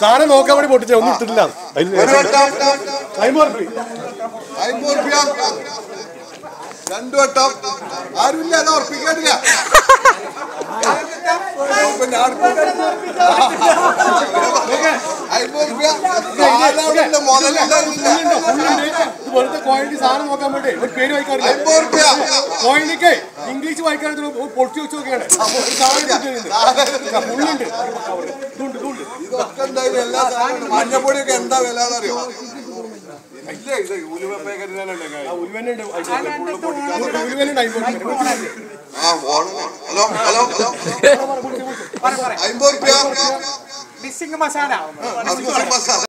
സാധനം നോക്കാൻ വേണ്ടി പൊട്ടിച്ച ഒന്നും ഇട്ടിട്ടില്ല. രണ്ടു വട്ടം. ആരുമില്ല അതാ ഉറപ്പിക്കാനില്ല പിന്നെ വെറുതെ കോയിന്റെ സാധനം നോക്കാൻ വേണ്ടി? ഒരു പേര് വായിക്കാറില്ല. കോയിനിക്ക് ഇംഗ്ലീഷ് വായിക്കാനായിട്ട് പൊട്ടി വെച്ച് നോക്കിയാണ്. ഉള്ളുണ്ട് ഇതൊക്കെ എന്തായാലും എല്ലാ സാധനവും മഞ്ഞപ്പൊടിയൊക്കെ എന്താ വില എന്നറിയോ? ഇല്ല ഇത് ആ ഉലുവനുണ്ട് ഉലുവനുണ്ട് ഹലോ ഹലോ ഹലോ. അമ്പത് റുപ്യ അത് മസാല.